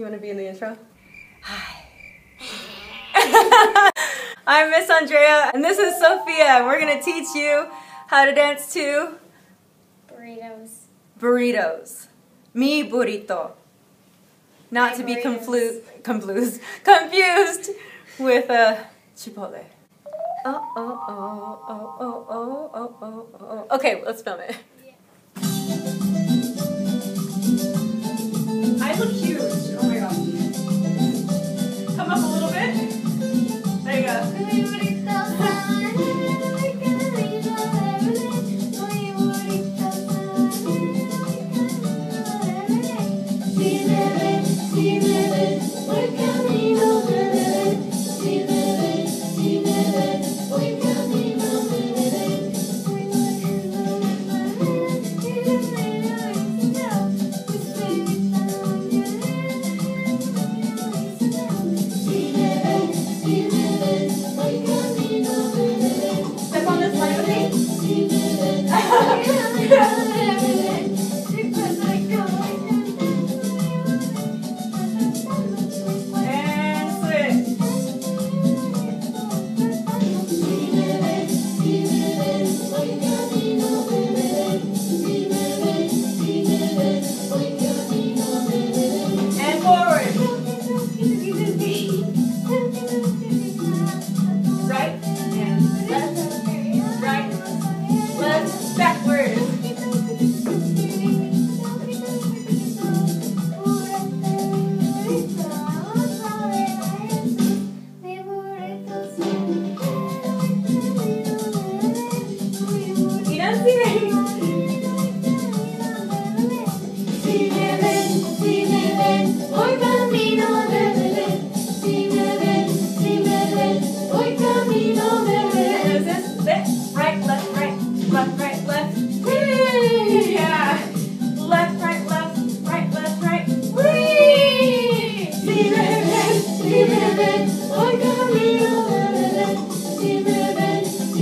You want to be in the intro? Hi. I'm Miss Andrea, and this is Sofia. We're going to teach you how to dance to Burritos. burritos. Mi burrito. Not My to be burritos. conflu- confused, confused with a chipotle. Oh, oh, oh, oh, oh, oh, oh, oh, oh. Okay, let's film it. I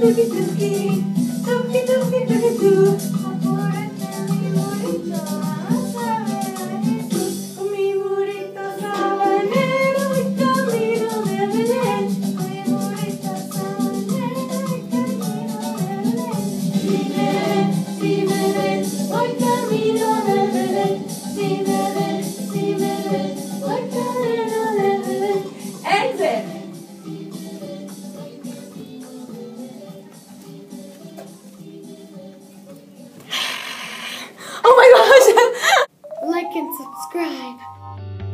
dookie, dookie. Dookie, dookie, dookie, doo. subscribe.